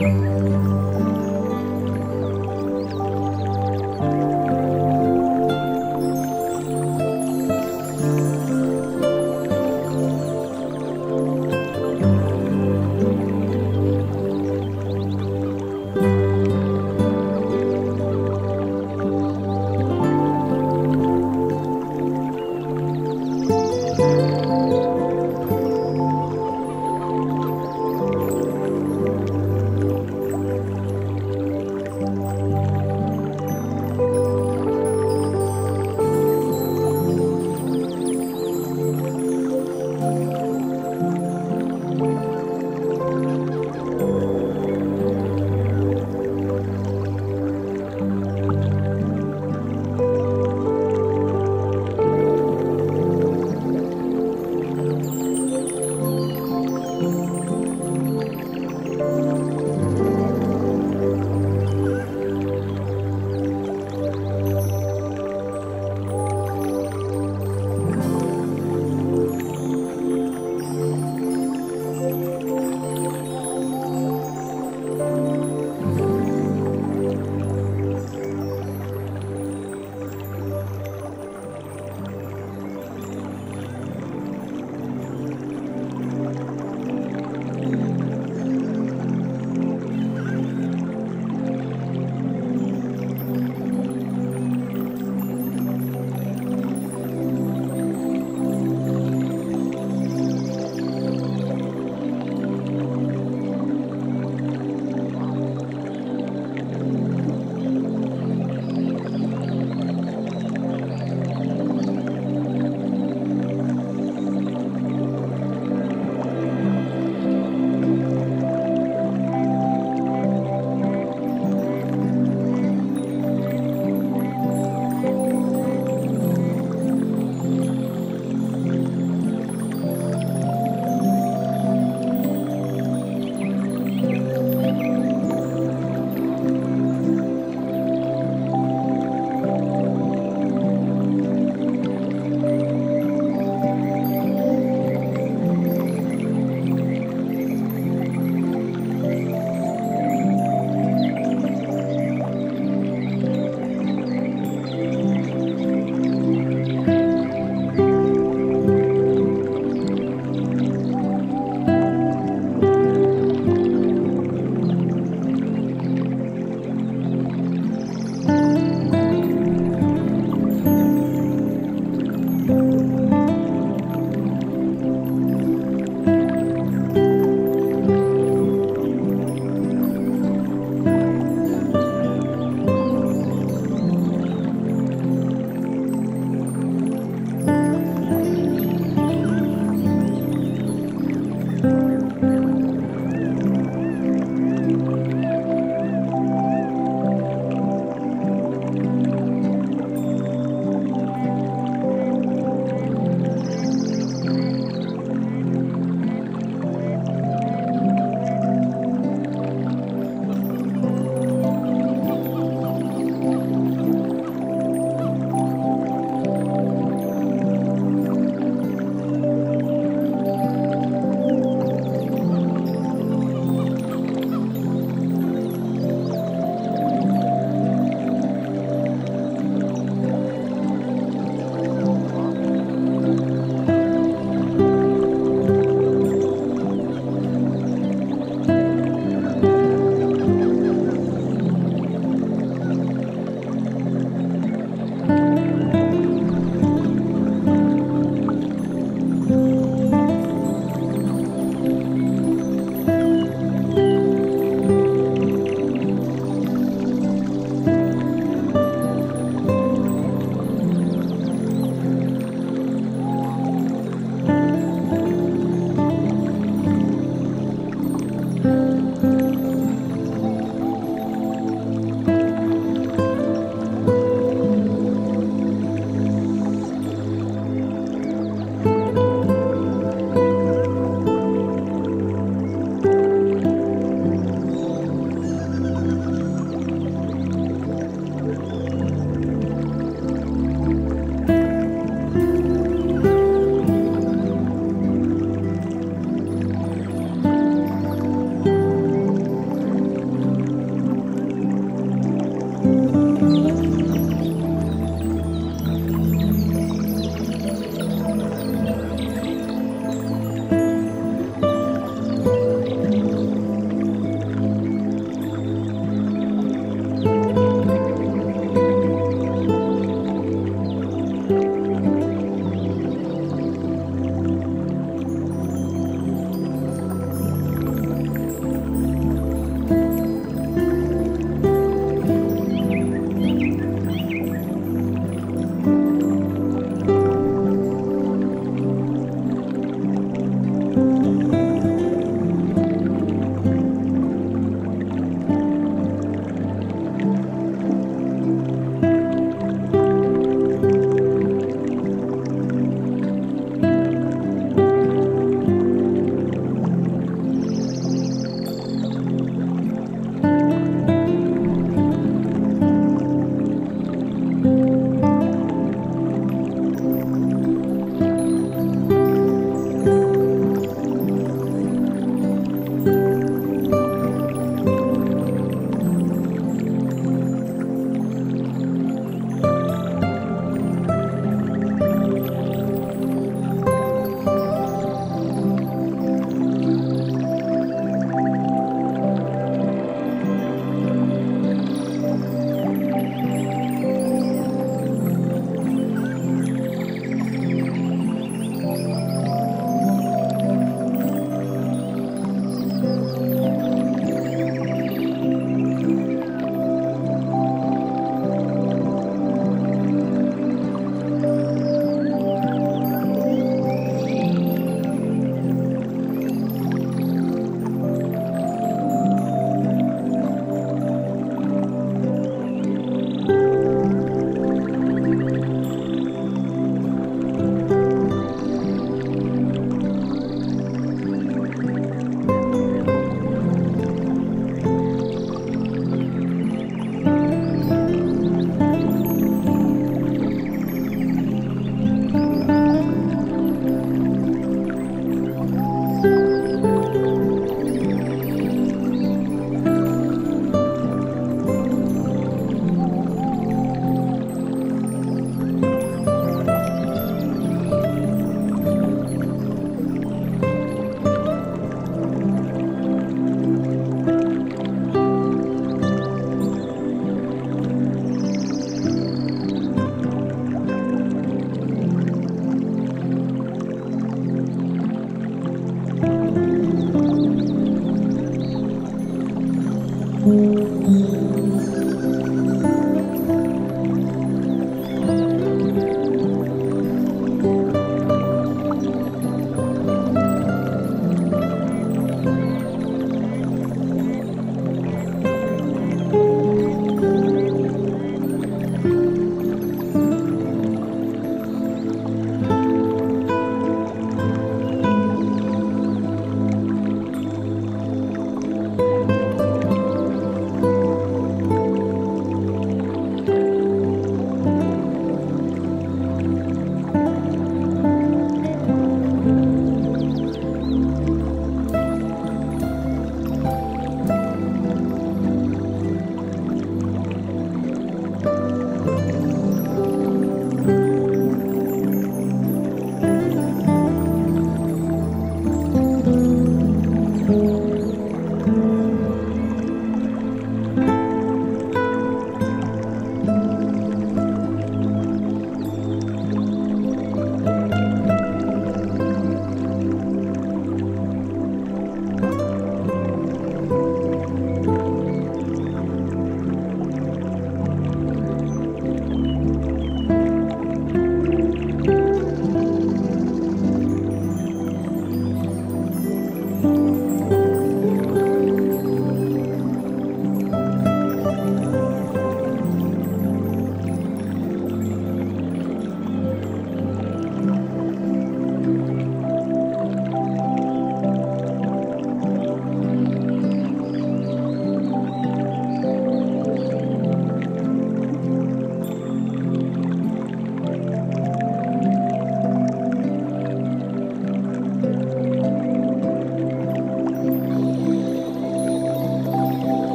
うん。